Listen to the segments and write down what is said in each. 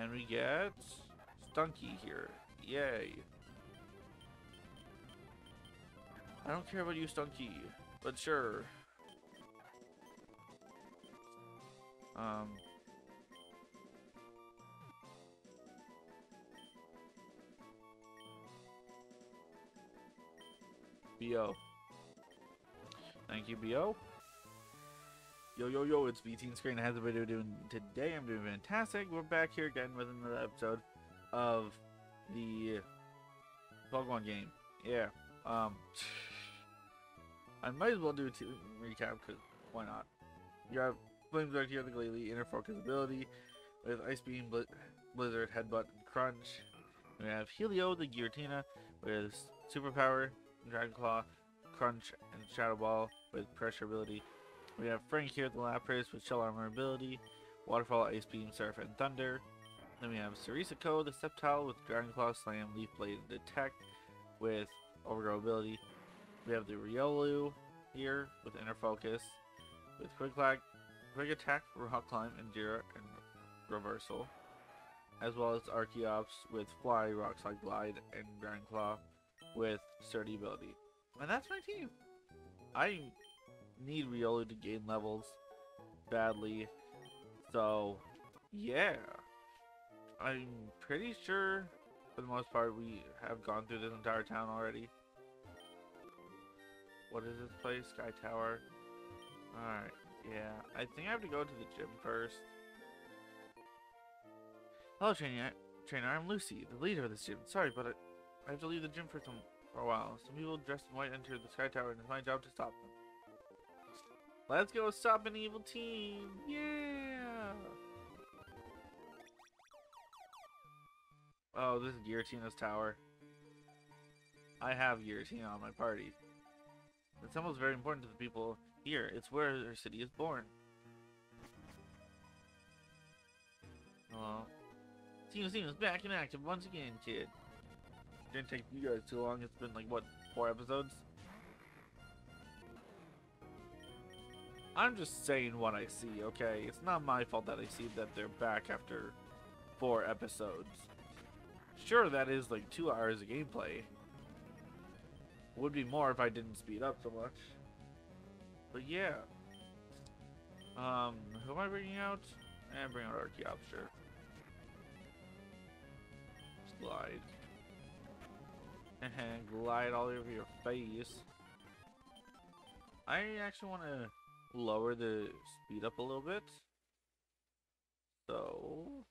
And we get Stunky here. Yay. I don't care about you, Stunky, but sure. Um. BO. Thank you, BO. Yo, yo, yo, it's B-tean Screen. How's video doing today? I'm doing fantastic. We're back here again with another episode of the Pokemon game. Yeah. Um, I might as well do a two recap, because why not? You have Flame right here, the Glalie, Inner Focus ability with Ice Beam, Bli Blizzard, Headbutt, and Crunch. We have Helio, the Giratina, with Superpower, Dragon Claw, Crunch, and Shadow Ball with Pressure ability. We have Frank here, the Lapras, with Shell Armor ability, Waterfall, Ice Beam, Surf, and Thunder. Then we have Cereasico, the Sceptile, with Dragon Claw, Slam, Leaf Blade, Detect, with Overgrow ability. We have the Riolu here, with Inner Focus, with Quick Lag, Quick Attack, Rock Climb, Endura, and Reversal. As well as Archeops with Fly, Rock Slide, Glide, and Dragon Claw with Sturdy ability. And that's my team. I need Riolu to gain levels badly. So, yeah. I'm pretty sure, for the most part, we have gone through this entire town already. What is this place? Sky Tower. Alright, yeah. I think I have to go to the gym first. Hello, trainer. Trainer, I'm Lucy, the leader of this gym. Sorry, but I, have to leave the gym for some for a while. Some people dressed in white enter the Sky Tower, and it's my job to stop them. Let's go stop an evil team! Yeah! Oh, this is Giratina's tower. I have Giratina on my party. The temple is very important to the people here. It's where their city is born. Hello. Team Steam is back in action once again, kid. Didn't take you guys too long. It's been like, what, four episodes? I'm just saying what I see, okay? It's not my fault that I see that they're back after four episodes. Sure, that is like two hours of gameplay. Would be more if I didn't speed up so much. But yeah. Um, who am I bringing out? And bring out. Slide. And glide all over your face. I actually want to lower the speed up a little bit. So,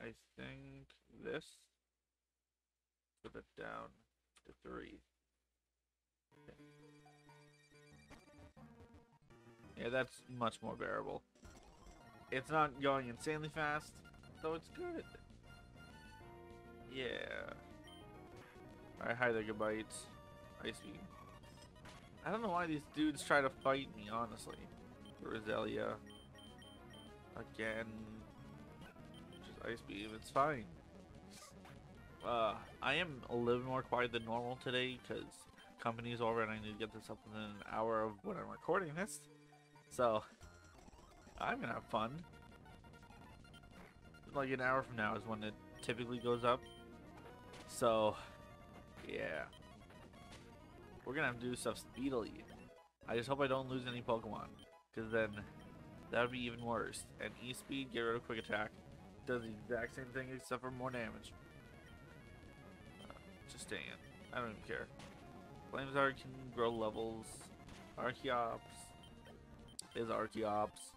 I think this, put it down to three. Okay. Yeah, that's much more bearable. It's not going insanely fast, so it's good. Yeah. Alright, hi there, Goodbites. Ice beam. I don't know why these dudes try to fight me, honestly. Roselia. Again. Just ice beam, it's fine. Uh, I am a little more quiet than normal today because company's over and I need to get this up within an hour of when I'm recording this. So, I'm gonna have fun. Like an hour from now is when it typically goes up. So, yeah. We're gonna have to do stuff speedily. I just hope I don't lose any Pokemon. Because then, that would be even worse. And E-Speed, get rid of Quick Attack. Does the exact same thing except for more damage. Uh, just staying. I don't even care. Flamesar can grow levels. Archeops is Archeops.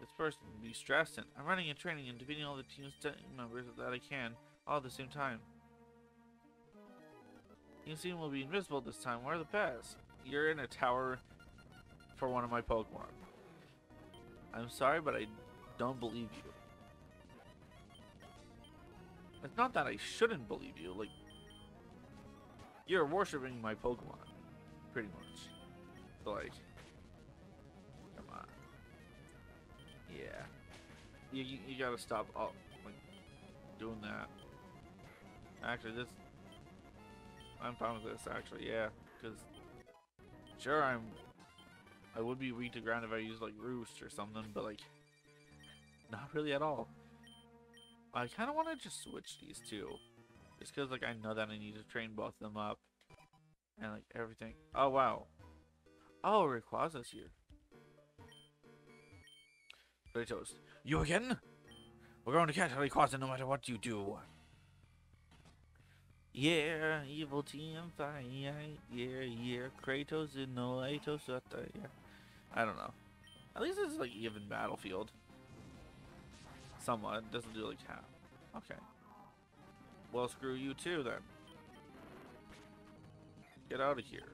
This person be stressed and I'm running and training and defeating all the team's team members that I can all at the same time. You seem will be invisible this time. Where are the pets? You're in a tower for one of my Pokemon. I'm sorry, but I don't believe you. It's not that I shouldn't believe you, like, you're worshipping my Pokemon, pretty much. So, like, come on. Yeah. You, you, you gotta stop all, like, doing that. Actually, this I'm fine with this, actually, yeah. Because, sure, I'm... I would be weak to ground if I used, like, Roost or something, but, like... Not really at all. I kind of want to just switch these two. Just because, like, I know that I need to train both of them up. And, like, everything. Oh, wow. Oh, Rayquaza's here. Kratos. You again? We're going to catch Rayquaza no matter what you do. Yeah, evil team fight. Yeah, yeah. Kratos in no Atos. Yeah. I don't know. At least it's like even battlefield. Somewhat. Doesn't do like half. Okay. Well, screw you too then. Get out of here.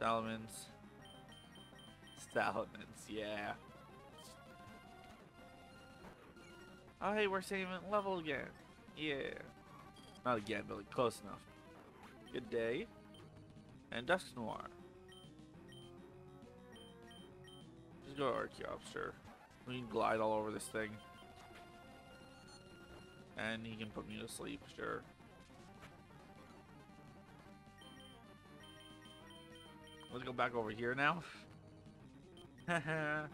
Salamence. Salamence, yeah. Oh, hey, we're saving level again. Yeah. Not again, but like close enough. Good day. And Dusk Noir. Just go Archeops, sure. We can glide all over this thing. And he can put me to sleep, sure. Let's go back over here now. Die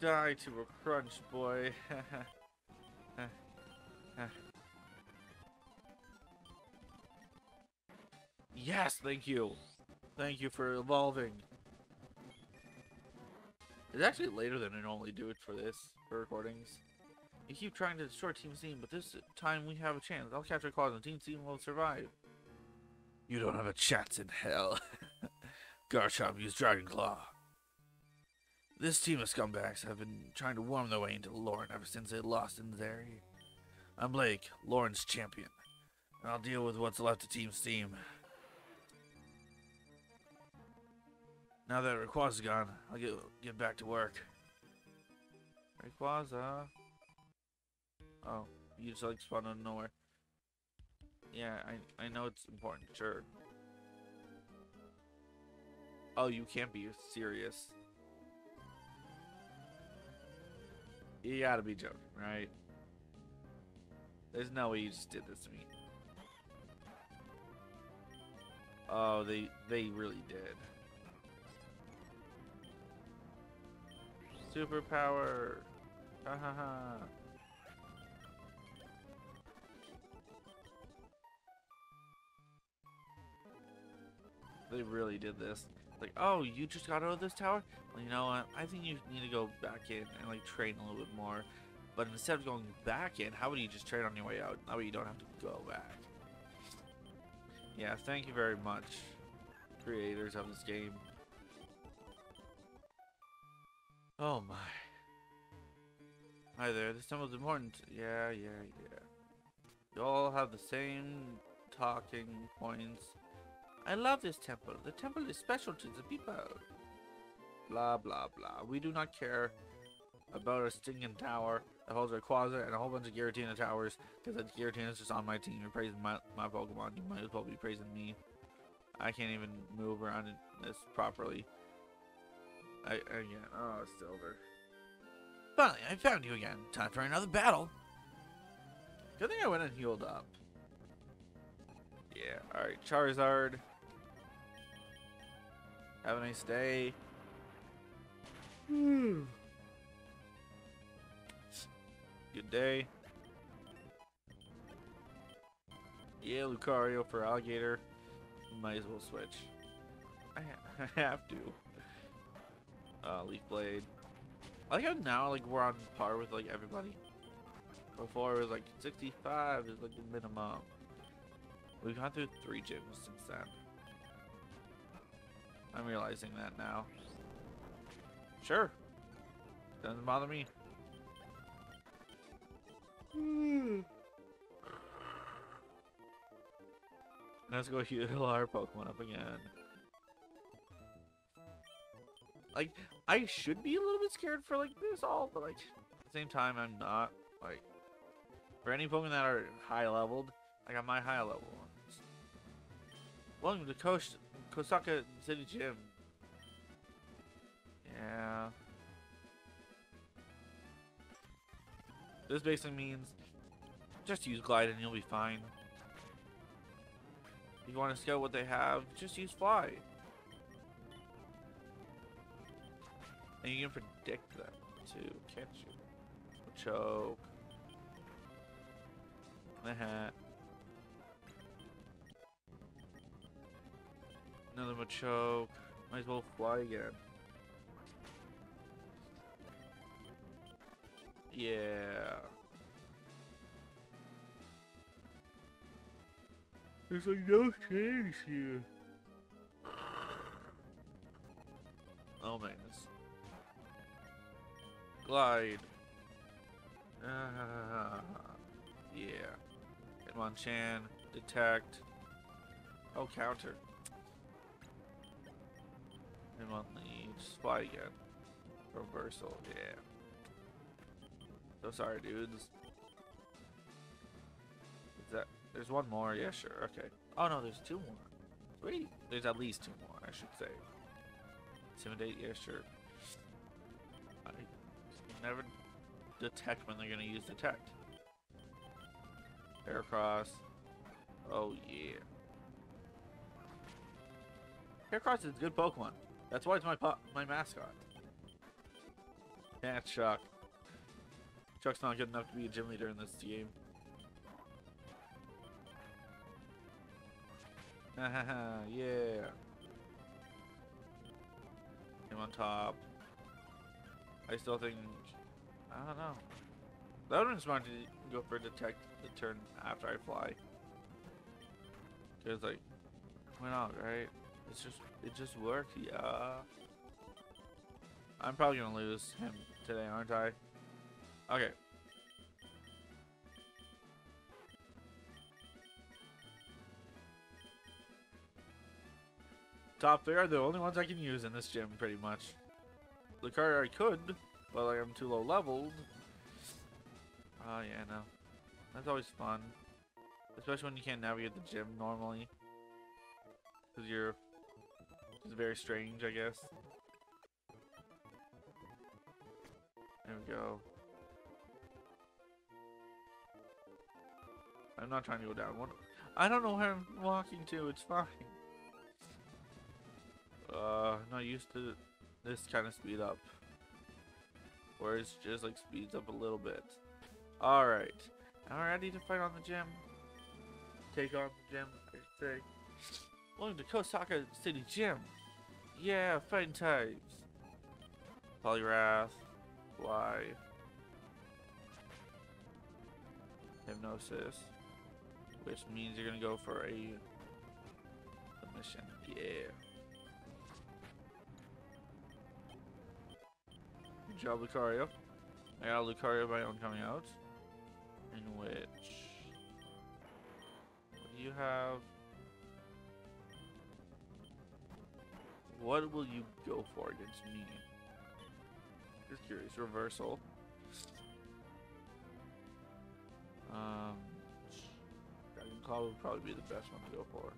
to a crunch, boy. yes, thank you. Thank you for evolving. It's actually later than I normally do it for this, for recordings. You keep trying to destroy Team Steam, but this time we have a chance. I'll capture Claws and Team Steam will survive. You don't have a chance in hell. Garchomp used Dragon Claw. This team of scumbags have been trying to worm their way into Lauren ever since they lost in Zeri. I'm Blake, Lauren's champion, and I'll deal with what's left of Team Steam. Now that Rayquaza's gone, I'll get get back to work. Rayquaza. Oh, you just like spawned out of nowhere. Yeah, I I know it's important, sure. Oh, you can't be serious. You gotta be joking, right? There's no way you just did this to me. Oh, they they really did. Superpower. Ha ha ha. They really did this. Like, oh, you just got out of this tower? Well, you know what? I think you need to go back in and like train a little bit more. But instead of going back in, how about you just train on your way out? That way you don't have to go back. Yeah, thank you very much, creators of this game. Oh my. Hi there, this time was important. Yeah, yeah, yeah. You all have the same talking points. I love this temple. The temple is special to the people. Blah, blah, blah. We do not care about a stinging tower that holds a Rayquaza and a whole bunch of Giratina towers because that Giratina is just on my team. You're praising my, my Pokemon. You might as well be praising me. I can't even move around this properly. I, again, oh, Silver. Finally, I found you again. Time for another battle. Good thing I went and healed up. Yeah, alright, Charizard. Have a nice day. Hmm. Good day. Yeah, Lucario for Alligator. Might as well switch. I, ha I have to. Uh, Leaf Blade. I like how now like we're on par with like everybody. Before it was like 65 is like the minimum. We've gone through three gyms since then. I'm realizing that now. Sure. Doesn't bother me. Let's go heal our Pokemon up again. Like, I should be a little bit scared for, like, this all, but, like, at the same time, I'm not. Like, for any Pokemon that are high leveled, I got my high level ones. Welcome to Kosh Kosaka City Gym. Yeah. This basically means just use Glide and you'll be fine. If you want to scout what they have, just use Fly. And you can predict them too, can't you? Machoke. The hat. Another Machoke. Might as well fly again. Yeah. There's like no change here. Oh man. Glide. Uh, yeah. Hitmonchan. Detect. Oh, counter. Hitmonlee. Just fly again. Reversal. Yeah. So sorry, dudes. Is that... There's one more. Yeah, sure. Okay. Oh, no, there's two more. Wait. There's at least two more, I should say. Intimidate. Yeah, sure. Never detect when they're to use detect. Heracross. Oh, yeah. Heracross is a good Pokemon. That's why it's my my mascot. Yeah, Chuck. Chuck's not good enough to be a gym leader in this game. yeah. Him on top. I still think... I don't know. That would have been smart to go for detect the turn after I fly. Because, like, why not, right? It's just, it just worked, yeah. I'm probably gonna lose him today, aren't I? Okay. Top three are the only ones I can use in this gym, pretty much. Lucario I could, but like I'm too low leveled. Oh yeah, no. That's always fun. Especially when you can't navigate the gym normally. Because you're... It's very strange, I guess. There we go. I'm not trying to go down. What? I don't know where I'm walking to. It's fine. Uh, not used to this kind of speed up. Or it's just like speeds up a little bit. Alright. I ready to fight on the gym? Take on the gym, I should say. Welcome to Kosaka City Gym. Yeah, fighting types. Poliwrath. Fly. Hypnosis. Which means you're gonna go for a, a mission. Yeah. Job, Lucario. I got Lucario of my own coming out. In which... You have? What will you go for against me? Just curious. Reversal. Um... Dragon Claw would probably be the best one to go for.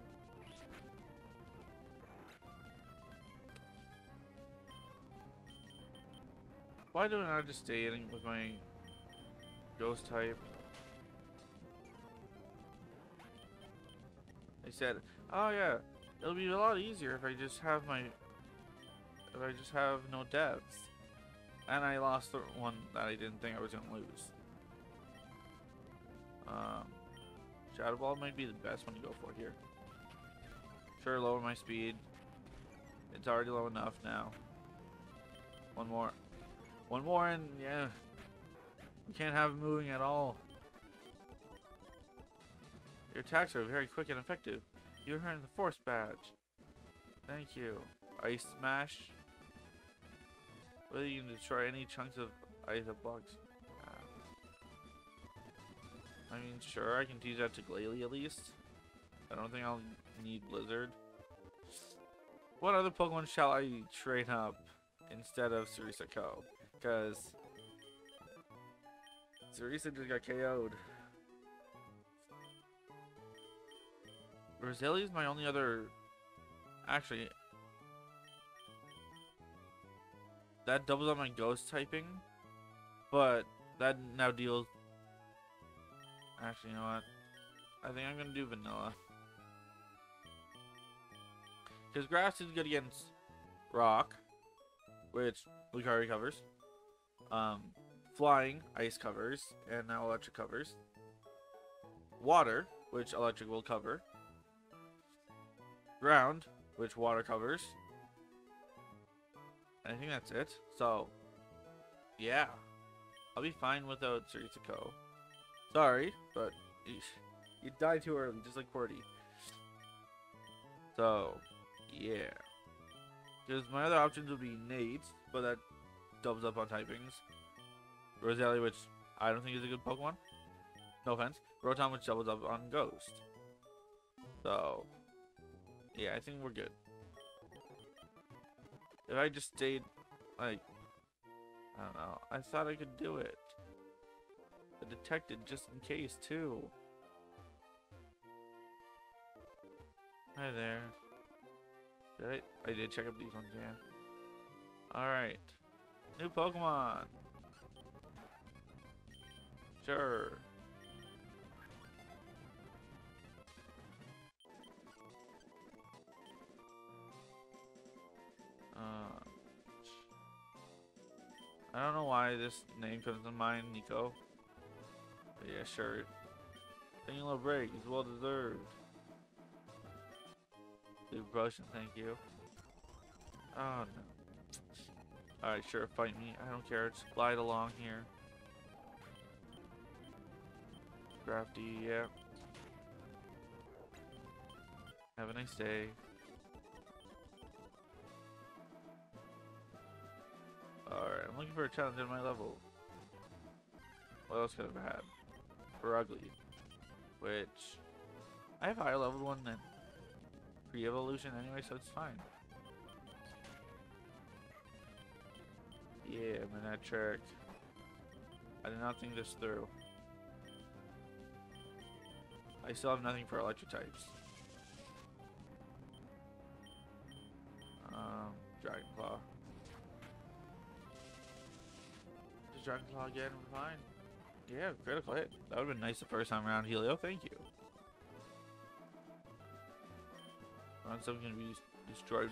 Why don't I just stay in with my ghost type? They said, oh yeah, it'll be a lot easier if I just have my, if I just have no devs. And I lost the one that I didn't think I was to lose. Um, Shadow Ball might be the best one to go for here. Sure, lower my speed. It's already low enough now. One more. One more and yeah. We can't have it moving at all. Your attacks are very quick and effective. You earned the Force Badge. Thank you. Ice Smash. Whether you can destroy any chunks of ice bugs. I mean, sure, I can teach that to Glalie at least. I don't think I'll need Blizzard. What other Pokemon shall I train up instead of Ko? Because Sarisa just got KO'd. Roselia is my only other... Actually... That doubles on my ghost typing. But that now deals... Actually, you know what? I think I'm to do vanilla. Because grass is good against rock. Which Lucario covers. Um, Flying, ice covers, and now electric covers. Water, which electric will cover. Ground, which water covers. I think that's it. So, yeah. I'll be fine without Suritsuko. Sorry, but you, you died too early, just like Qwerty. So, yeah. Because my other options would be Nate, but that doubles up on typings. Roselia, which I don't think is a good Pokemon. No offense. Rotom, which doubles up on Ghost. So, yeah, I think we're good. If I just stayed, like, I don't know. I thought I could do it. I detected just in case, too. Hi there. Did I? I did check up these ones, yeah. Alright. New Pokemon. Sure. Uh, I don't know why this name comes to mind, Nico. But yeah, sure. Taking a little break is well deserved. Blue potion, thank you. Oh no. Alright, sure, fight me. I don't care. Just glide along here. Crafty, yeah. Have a nice day. Alright, I'm looking for a challenge in my level. What else could I've had? For ugly. Which I have a higher level one than pre-evolution anyway, so it's fine. Yeah, Manectric. I did not think this through. I still have nothing for electric types. Um, Dragon Claw. Just Dragon Claw again, we're fine. Yeah, critical hit. That would have been nice the first time around, Helio. Thank you. Round 7 gonna be destroyed.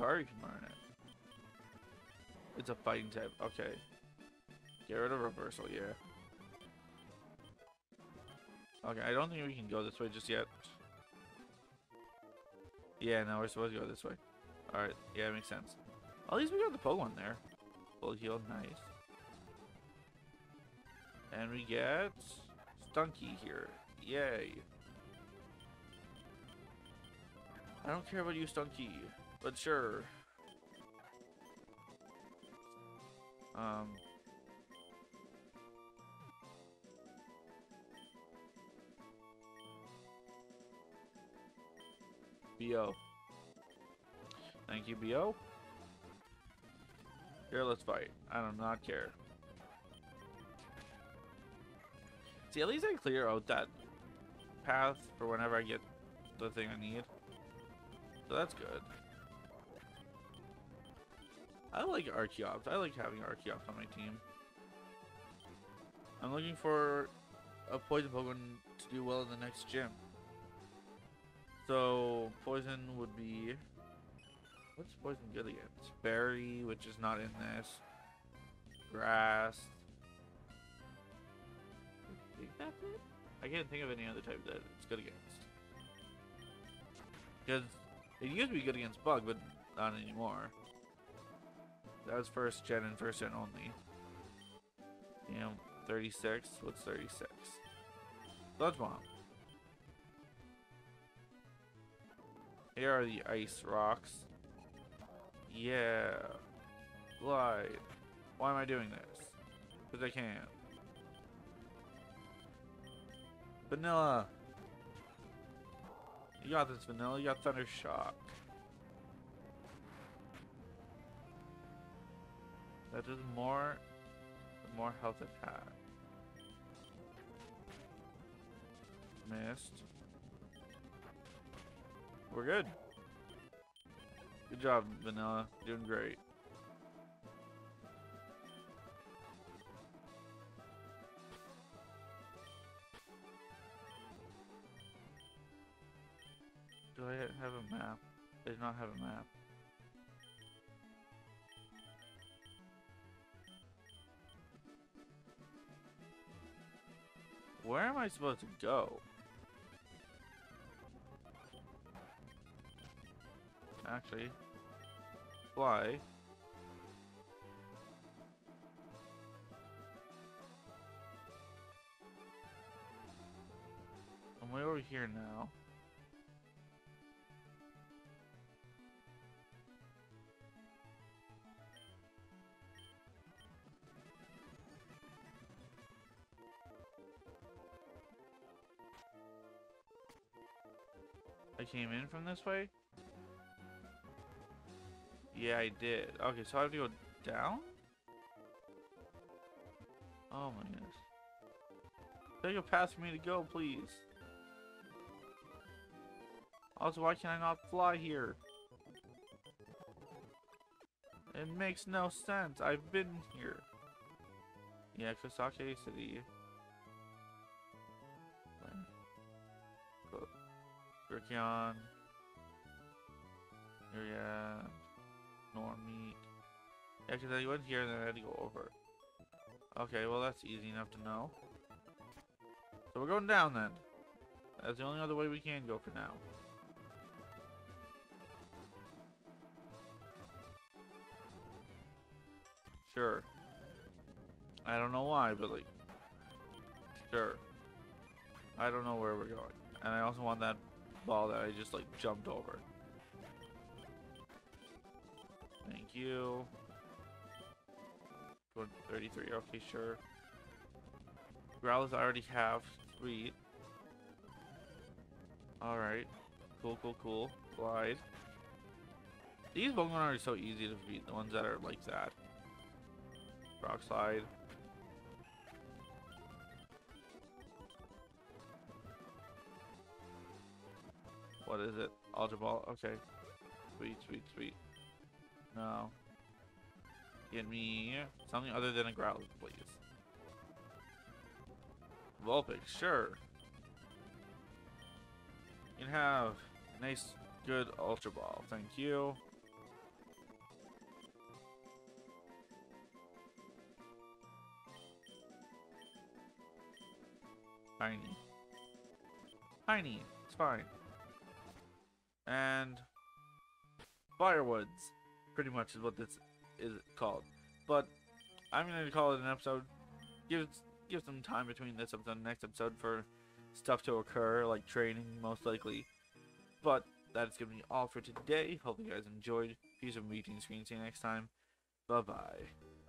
Lucario can learn it. It's a fighting type. Okay. Get rid of reversal, yeah. Okay, I don't think we can go this way just yet. Yeah, no, we're supposed to go this way. Alright, yeah, it makes sense. At least we got the Pokemon there. Full heal, nice. And we get Stunky here. Yay. I don't care about you, Stunky, but sure. Um, BO. Thank you, BO. Here, let's fight. I do not care. See, at least I clear out that path for whenever I get the thing I need. So that's good. I like Archeops. I like having Archeops on my team. I'm looking for a poison Pokemon to do well in the next gym. So poison would be what's poison good against? Berry, which is not in this. Grass. Think that's it. I can't think of any other type that it's good against. Because it used to be good against bug, but not anymore. That was first gen and first gen only. Damn, 36. What's 36? Sludge Bomb. Here are the ice rocks. Yeah. Glide. Why am I doing this? Because I can. Vanilla. You got this, Vanilla. You got Thunder Shock. That does more, more health had. Missed. We're good. Good job, Vanilla. Doing great. Do I have a map? I do not have a map. Where am I supposed to go? Actually, fly. I'm way over here now. I came in from this way? Yeah, I did. Okay, so I have to go down? Oh my goodness. Take a path for me to go, please. Also, why can I not fly here? It makes no sense. I've been here. Yeah, Kosaka City. Grikion. Yeah. Normeat. Yeah, because I went here and then I had to go over. Okay, well that's easy enough to know. So we're going down then. That's the only other way we can go for now. Sure. I don't know why, but like, sure. I don't know where we're going. And I also want that ball that I just like jumped over. Thank you. 33, okay, sure. Growlers I already have. Sweet. Alright. Cool, cool, cool. Glide. These Pokemon are so easy to beat, the ones that are like that. Rock Slide. What is it? Ultra Ball? Okay. Sweet, sweet, sweet. No. Get me something other than a Growlithe, please. Vulpix, sure. You can have a nice, good Ultra Ball. Thank you. Tiny. Tiny. It's fine and Firewoods, pretty much is what this is called. But I'm going to call it an episode. Give give some time between this episode and next episode for stuff to occur, like training, most likely. But that's going to be all for today. Hope you guys enjoyed. Peace of meeting screen. See you next time. Bye bye.